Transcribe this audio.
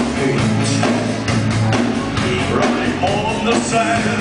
of Right on the sand.